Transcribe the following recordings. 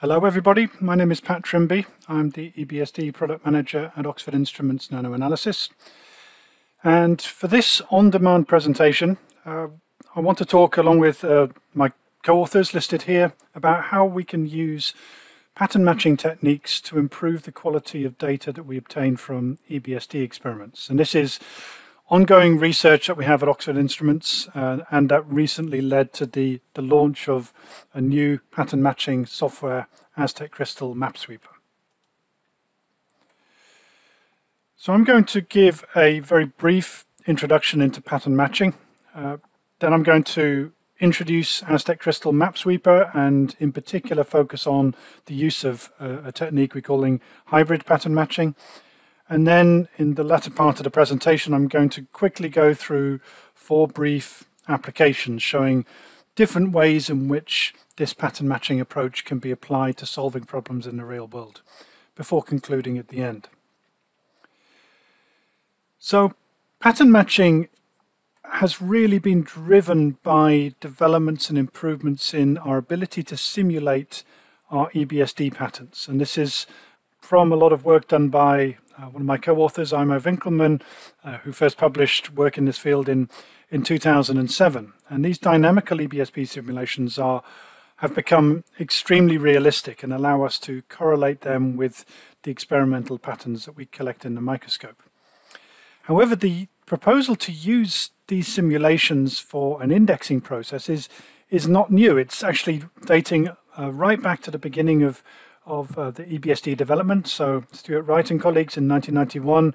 Hello everybody, my name is Pat Trimby. I'm the eBSD Product Manager at Oxford Instruments Nano Analysis. And for this on-demand presentation, uh, I want to talk along with uh, my co-authors listed here about how we can use pattern matching techniques to improve the quality of data that we obtain from eBSD experiments. And this is ongoing research that we have at Oxford Instruments uh, and that recently led to the, the launch of a new pattern matching software, AZtecCrystal MapSweeper. So I'm going to give a very brief introduction into pattern matching. Uh, then I'm going to introduce AZtecCrystal MapSweeper and in particular focus on the use of uh, a technique we're calling hybrid pattern matching. And then in the latter part of the presentation, I'm going to quickly go through four brief applications showing different ways in which this pattern matching approach can be applied to solving problems in the real world before concluding at the end. So pattern matching has really been driven by developments and improvements in our ability to simulate our eBSD patterns. And this is from a lot of work done by uh, one of my co-authors, Aimo Winkelmann, uh, who first published work in this field in, in 2007. And these dynamical eBSD simulations are have become extremely realistic and allow us to correlate them with the experimental patterns that we collect in the microscope. However, the proposal to use these simulations for an indexing process is, is not new. It's actually dating uh, right back to the beginning of of uh, the eBSD development. So Stuart Wright and colleagues in 1991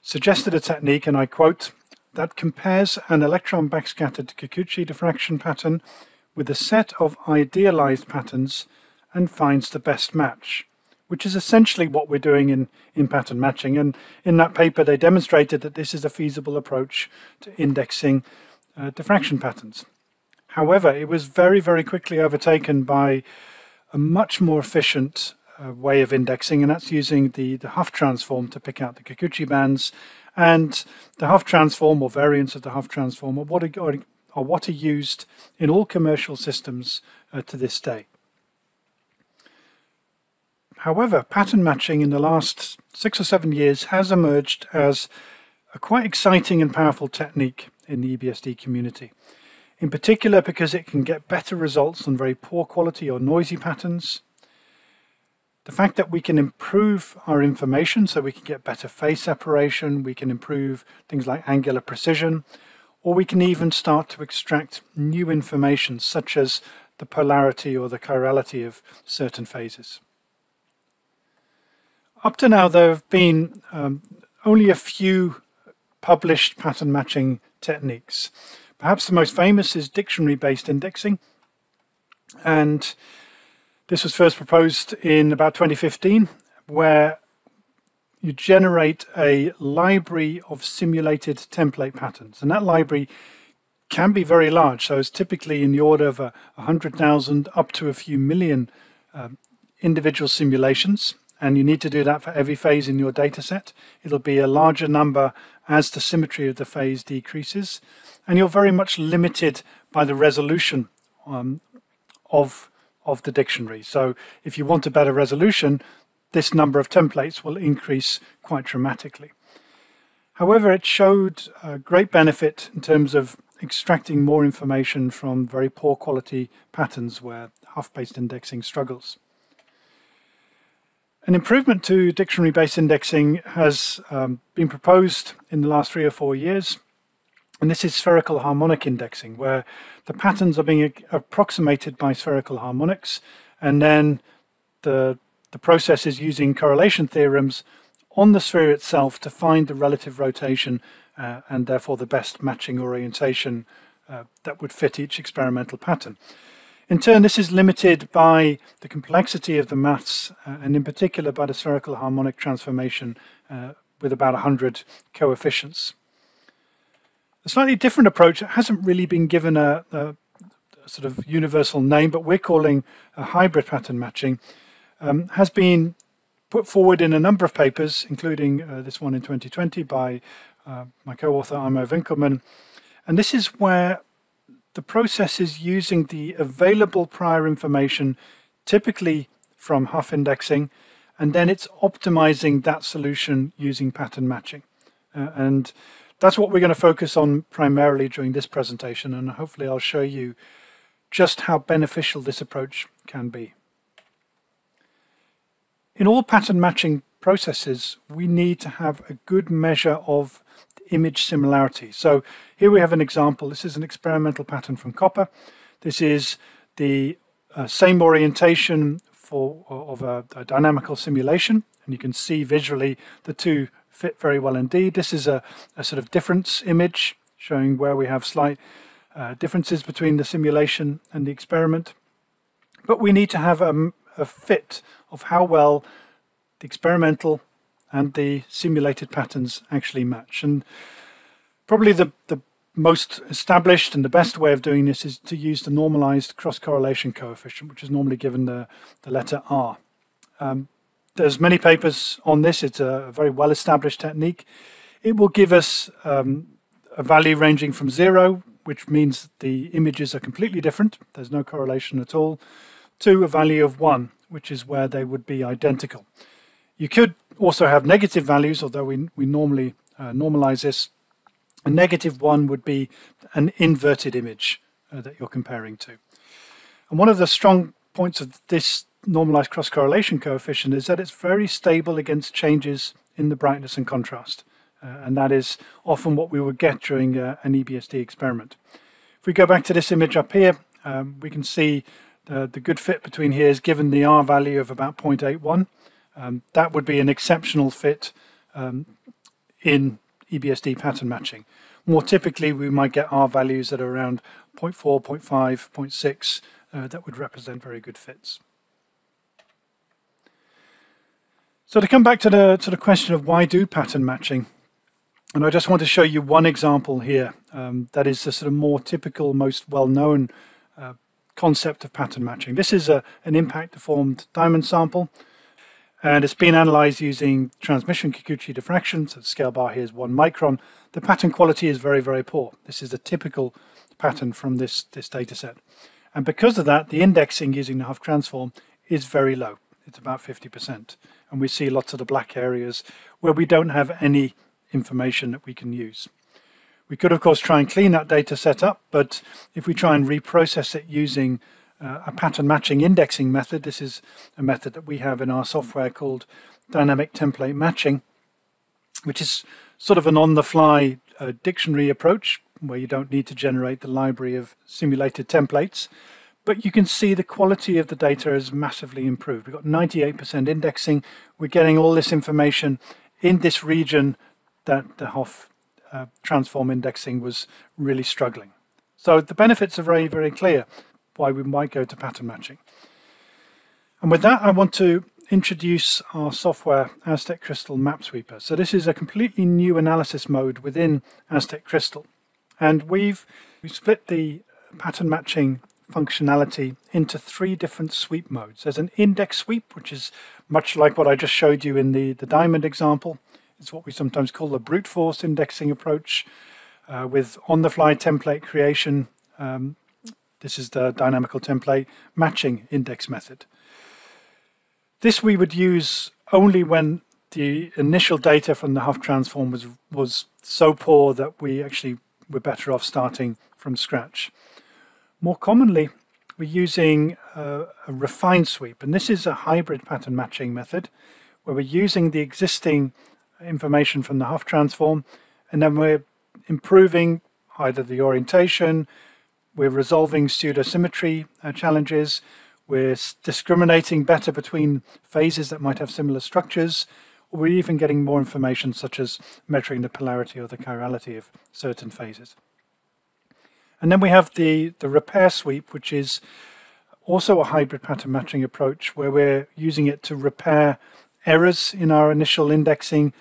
suggested a technique, and I quote, that compares an electron backscattered Kikuchi diffraction pattern with a set of idealized patterns and finds the best match, which is essentially what we're doing in, in pattern matching. And in that paper, they demonstrated that this is a feasible approach to indexing uh, diffraction patterns. However, it was very, very quickly overtaken by a much more efficient uh, way of indexing, and that's using the, the Hough transform to pick out the Kikuchi bands. And the Hough transform or variants of the Hough transform are what are, are what are used in all commercial systems uh, to this day. However, pattern matching in the last six or seven years has emerged as a quite exciting and powerful technique in the eBSD community in particular because it can get better results on very poor quality or noisy patterns. The fact that we can improve our information so we can get better phase separation, we can improve things like angular precision, or we can even start to extract new information such as the polarity or the chirality of certain phases. Up to now there have been um, only a few published pattern matching techniques. Perhaps the most famous is dictionary-based indexing. And this was first proposed in about 2015, where you generate a library of simulated template patterns. And that library can be very large. So it's typically in the order of a 100,000 up to a few million um, individual simulations. And you need to do that for every phase in your data set. It'll be a larger number as the symmetry of the phase decreases and you're very much limited by the resolution um, of, of the dictionary. So if you want a better resolution, this number of templates will increase quite dramatically. However, it showed a great benefit in terms of extracting more information from very poor quality patterns where Hough-based indexing struggles. An improvement to dictionary-based indexing has um, been proposed in the last three or four years and this is spherical harmonic indexing, where the patterns are being approximated by spherical harmonics, and then the, the process is using correlation theorems on the sphere itself to find the relative rotation uh, and therefore the best matching orientation uh, that would fit each experimental pattern. In turn, this is limited by the complexity of the maths, uh, and in particular by the spherical harmonic transformation uh, with about 100 coefficients. A slightly different approach hasn't really been given a, a, sort of universal name, but we're calling a hybrid pattern matching, um, has been put forward in a number of papers, including uh, this one in 2020 by uh, my co-author Aimo Winkelmann. And this is where the process is using the available prior information, typically from Hough indexing, and then it's optimizing that solution using pattern matching. Uh, and that's what we're going to focus on primarily during this presentation, and hopefully I'll show you just how beneficial this approach can be. In all pattern matching processes, we need to have a good measure of image similarity. So here we have an example. This is an experimental pattern from copper. This is the uh, same orientation for of a, a, dynamical simulation, and you can see visually the two fit very well indeed. This is a, a sort of difference image showing where we have slight uh, differences between the simulation and the experiment. But we need to have a, a fit of how well the experimental and the simulated patterns actually match. And probably the, the most established and the best way of doing this is to use the normalized cross-correlation coefficient, which is normally given the, the letter R. Um, there's many papers on this. It's a very well-established technique. It will give us um, a value ranging from zero, which means the images are completely different. There's no correlation at all, to a value of one, which is where they would be identical. You could also have negative values, although we, we normally uh, normalize this. A negative one would be an inverted image uh, that you're comparing to. And one of the strong points of this normalized cross-correlation coefficient is that it's very stable against changes in the brightness and contrast. Uh, and that is often what we would get during uh, an EBSD experiment. If we go back to this image up here, um, we can see the, the good fit between here is given the R value of about 0.81. Um, that would be an exceptional fit um, in EBSD pattern matching. More typically, we might get R values that are around 0.4, 0.5, 0.6 uh, that would represent very good fits. So to come back to the, to the question of why do pattern matching, and I just want to show you one example here um, that is the sort of more typical, most well-known uh, concept of pattern matching. This is a, an impact-deformed diamond sample. And it's been analyzed using transmission Kikuchi diffraction. So the scale bar here is one micron. The pattern quality is very, very poor. This is a typical pattern from this, this data set. And because of that, the indexing using the Hough transform is very low. It's about 50%. And we see lots of the black areas where we don't have any information that we can use. We could, of course, try and clean that data set up, but if we try and reprocess it using uh, a pattern matching indexing method. This is a method that we have in our software called dynamic template matching, which is sort of an on-the-fly uh, dictionary approach where you don't need to generate the library of simulated templates. But you can see the quality of the data has massively improved. We've got 98% indexing. We're getting all this information in this region that the Hough uh, transform indexing was really struggling. So the benefits are very, very clear why we might go to pattern matching. And with that, I want to introduce our software AZtecCrystal MapSweeper. So this is a completely new analysis mode within AZtecCrystal. And we've, we've split the pattern matching functionality into three different sweep modes. There's an index sweep, which is much like what I just showed you in the, the diamond example. It's what we sometimes call the brute force indexing approach uh, with on-the-fly template creation um, this is the dynamical template matching index method. This we would use only when the initial data from the Hough transform was, was so poor that we actually were better off starting from scratch. More commonly, we're using a, a refined sweep, and this is a hybrid pattern matching method where we're using the existing information from the Hough transform and then we're improving either the orientation, we're resolving pseudosymmetry uh, challenges. We're discriminating better between phases that might have similar structures. Or we're even getting more information such as measuring the polarity or the chirality of certain phases. And then we have the, the repair sweep, which is also a hybrid pattern matching approach where we're using it to repair errors in our initial indexing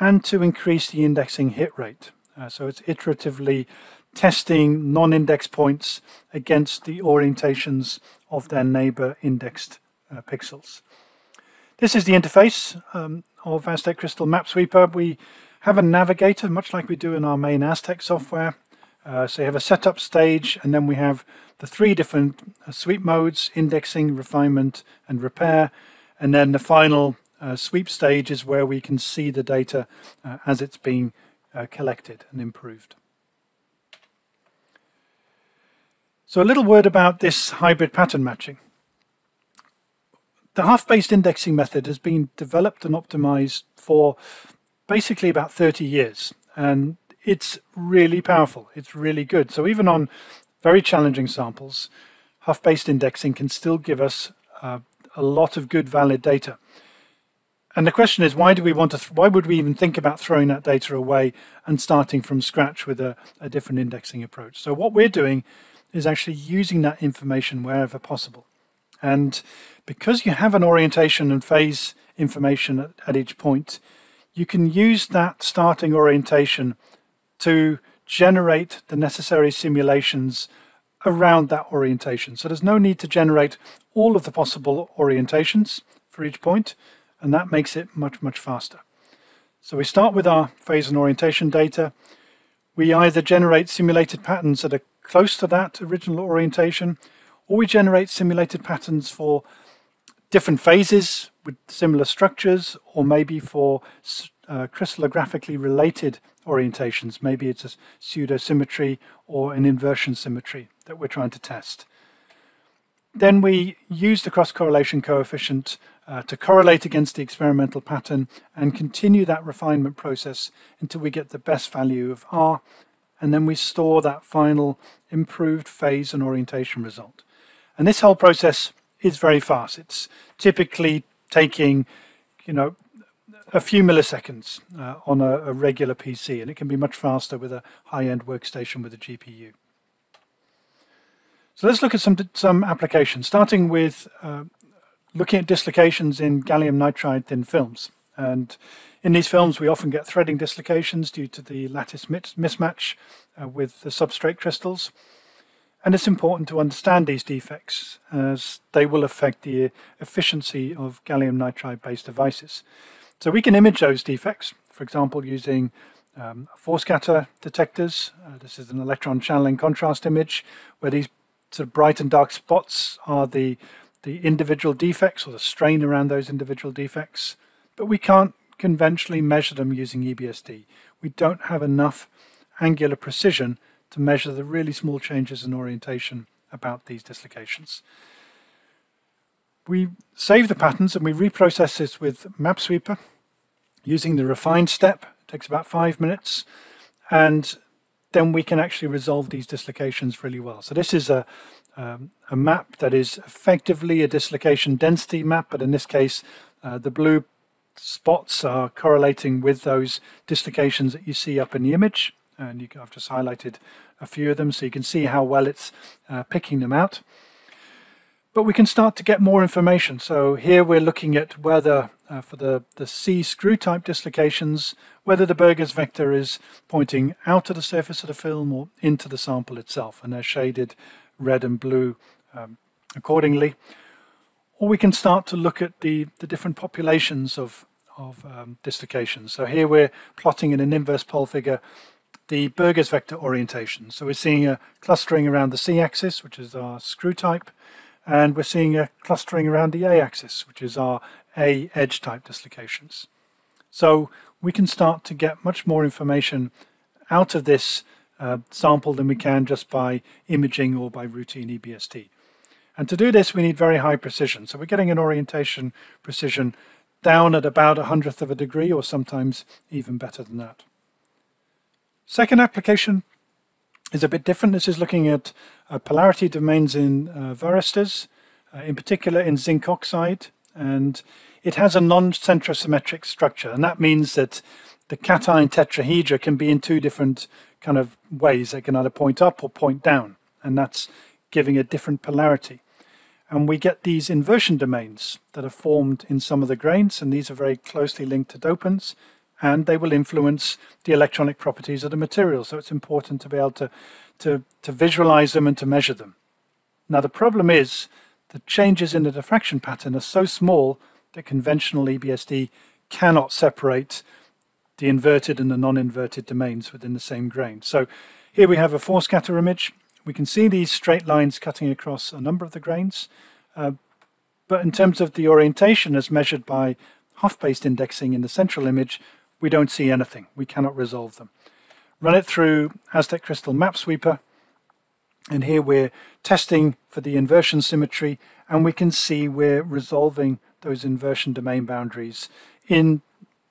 and to increase the indexing hit rate. Uh, so it's iteratively testing non-index points against the orientations of their neighbor indexed uh, pixels. This is the interface um, of AZtecCrystal MapSweeper. We have a navigator, much like we do in our main AZtec software. Uh, so you have a setup stage, and then we have the three different uh, sweep modes, indexing, refinement, and repair. And then the final uh, sweep stage is where we can see the data uh, as it's being uh, collected and improved. So a little word about this hybrid pattern matching. The Hough-based indexing method has been developed and optimized for basically about 30 years. And it's really powerful. It's really good. So even on very challenging samples, Hough-based indexing can still give us uh, a lot of good valid data. And the question is, why do we want to? why would we even think about throwing that data away and starting from scratch with a, a different indexing approach? So what we're doing is actually using that information wherever possible. And because you have an orientation and phase information at, at each point, you can use that starting orientation to generate the necessary simulations around that orientation. So there's no need to generate all of the possible orientations for each point, and that makes it much, much faster. So we start with our phase and orientation data. We either generate simulated patterns that are close to that original orientation, or we generate simulated patterns for different phases with similar structures, or maybe for uh, crystallographically related orientations. Maybe it's a pseudo-symmetry or an inversion symmetry that we're trying to test. Then we use the cross-correlation coefficient uh, to correlate against the experimental pattern and continue that refinement process until we get the best value of R, and then we store that final improved phase and orientation result. And this whole process is very fast. It's typically taking, you know, a few milliseconds uh, on a, a, regular PC, and it can be much faster with a high-end workstation with a GPU. So let's look at some some applications, starting with uh, looking at dislocations in gallium nitride thin films. And in these films, we often get threading dislocations due to the lattice mismatch uh, with the substrate crystals. And it's important to understand these defects as they will affect the efficiency of gallium nitride based devices. So we can image those defects, for example, using um, forescatter detectors. Uh, this is an electron channeling contrast image where these sort of bright and dark spots are the, the individual defects or the strain around those individual defects. But we can't conventionally measure them using EBSD. We don't have enough angular precision to measure the really small changes in orientation about these dislocations. We save the patterns and we reprocess this with MapSweeper using the refined step. It takes about five minutes. And then we can actually resolve these dislocations really well. So this is a, um, a map that is effectively a dislocation density map, but in this case, uh, the blue spots are correlating with those dislocations that you see up in the image and you, I've just highlighted a few of them so you can see how well it's uh, picking them out. But we can start to get more information. So here we're looking at whether, uh, for the, the C screw type dislocations, whether the Burgers vector is pointing out of the surface of the film or into the sample itself, and they're shaded red and blue um, accordingly. Or we can start to look at the, the different populations of, of um, dislocations. So here we're plotting in an inverse pole figure the Burgers vector orientation. So we're seeing a clustering around the C-axis, which is our screw type, and we're seeing a clustering around the A-axis, which is our A edge type dislocations. So we can start to get much more information out of this uh, sample than we can just by imaging or by routine EBSD. And to do this, we need very high precision. So we're getting an orientation precision down at about a hundredth of a degree, or sometimes even better than that. Second application is a bit different. This is looking at uh, polarity domains in uh, varistors, uh, in particular in zinc oxide, and it has a non-centrosymmetric structure, and that means that the cation tetrahedra can be in two different kind of ways. They can either point up or point down, and that's giving a different polarity. And we get these inversion domains that are formed in some of the grains, and these are very closely linked to dopants and they will influence the electronic properties of the material. So it's important to be able to, to, to visualize them and to measure them. Now the problem is the changes in the diffraction pattern are so small that conventional EBSD cannot separate the inverted and the non-inverted domains within the same grain. So Here we have a forescatter image. We can see these straight lines cutting across a number of the grains, uh, but in terms of the orientation as measured by Hough-based indexing in the central image, we don't see anything. We cannot resolve them. Run it through AZtecCrystal MapSweeper, and here we're testing for the inversion symmetry, and we can see we're resolving those inversion domain boundaries in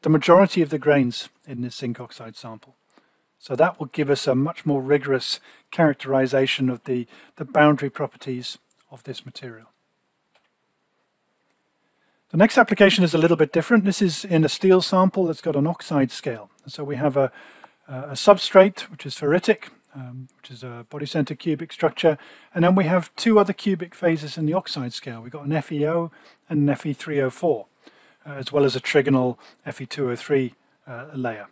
the majority of the grains in this zinc oxide sample. So that will give us a much more rigorous characterization of the, the boundary properties of this material. The next application is a little bit different. This is in a steel sample that's got an oxide scale. So we have a, a substrate, which is ferritic, um, which is a body center cubic structure. And then we have two other cubic phases in the oxide scale. We've got an FeO and an Fe3O4, uh, as well as a trigonal Fe2O3 uh, layer.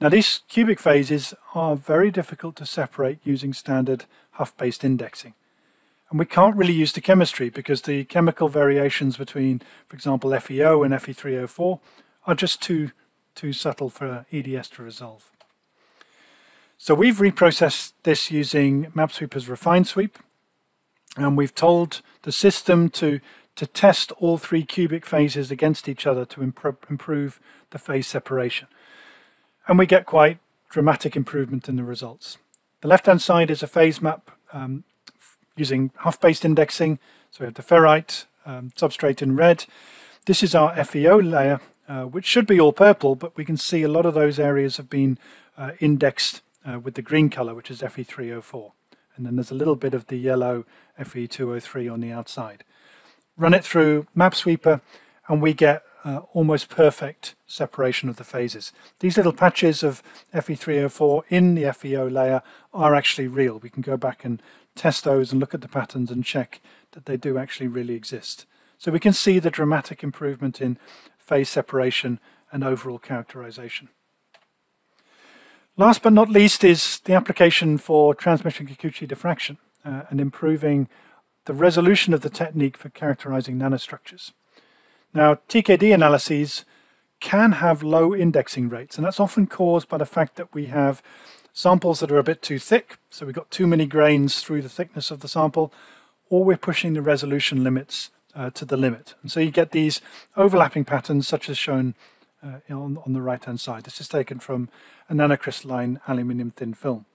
Now these cubic phases are very difficult to separate using standard Hough-based indexing. And we can't really use the chemistry because the chemical variations between, for example, FeO and Fe3O4 are just too, too subtle for EDS to resolve. So we've reprocessed this using MapSweeper's Refine Sweep, and we've told the system to, to test all three cubic phases against each other to improve the phase separation. And we get quite dramatic improvement in the results. The left-hand side is a phase map um, using Hough-based indexing. So we have the ferrite um, substrate in red. This is our FeO layer, uh, which should be all purple, but we can see a lot of those areas have been uh, indexed uh, with the green color, which is Fe3O4. And then there's a little bit of the yellow Fe2O3 on the outside. Run it through MapSweeper, and we get uh, almost perfect separation of the phases. These little patches of Fe3O4 in the FeO layer are actually real. We can go back and test those and look at the patterns and check that they do actually really exist. So we can see the dramatic improvement in phase separation and overall characterization. Last but not least is the application for transmission Kikuchi diffraction uh, and improving the resolution of the technique for characterizing nanostructures. Now, TKD analyses can have low indexing rates, and that's often caused by the fact that we have samples that are a bit too thick, so we've got too many grains through the thickness of the sample, or we're pushing the resolution limits uh, to the limit. And so you get these overlapping patterns such as shown uh, on, on the right hand side. This is taken from a nanocrystalline aluminium thin film.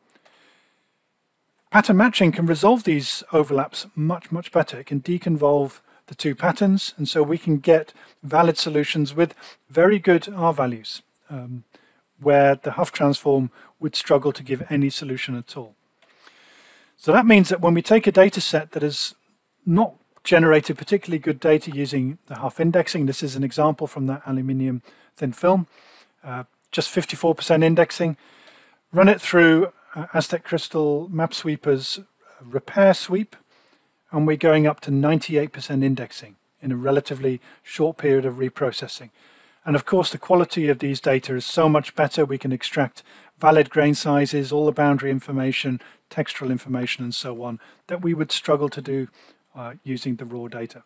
Pattern matching can resolve these overlaps much, much better. It can deconvolve the two patterns, and so we can get valid solutions with very good R values. Um, where the Hough transform would struggle to give any solution at all. So that means that when we take a data set that has not generated particularly good data using the Hough indexing, this is an example from that aluminium thin film, uh, just 54% indexing, run it through uh, AZtecCrystal MapSweeper's repair sweep, and we're going up to 98% indexing in a relatively short period of reprocessing. And of course, the quality of these data is so much better. We can extract valid grain sizes, all the boundary information, textural information, and so on, that we would struggle to do uh, using the raw data.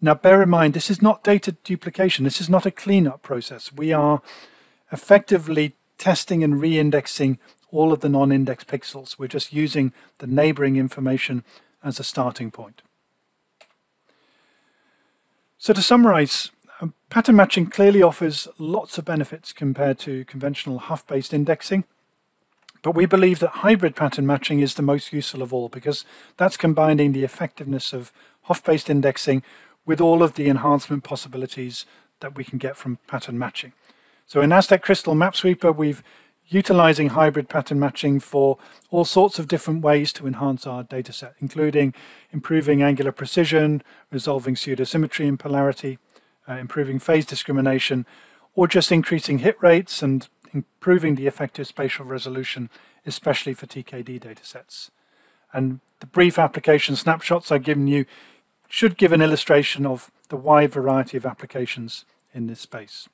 Now, bear in mind, this is not data duplication. This is not a cleanup process. We are effectively testing and re-indexing all of the non-index pixels. We're just using the neighboring information as a starting point. So to summarize, um, pattern matching clearly offers lots of benefits compared to conventional Hough-based indexing, but we believe that hybrid pattern matching is the most useful of all because that's combining the effectiveness of Hough-based indexing with all of the enhancement possibilities that we can get from pattern matching. So in AZtecCrystal MapSweeper, we've utilizing hybrid pattern matching for all sorts of different ways to enhance our dataset, including improving angular precision, resolving pseudosymmetry and polarity, uh, improving phase discrimination, or just increasing hit rates and improving the effective spatial resolution, especially for TKD datasets. And the brief application snapshots I've given you should give an illustration of the wide variety of applications in this space.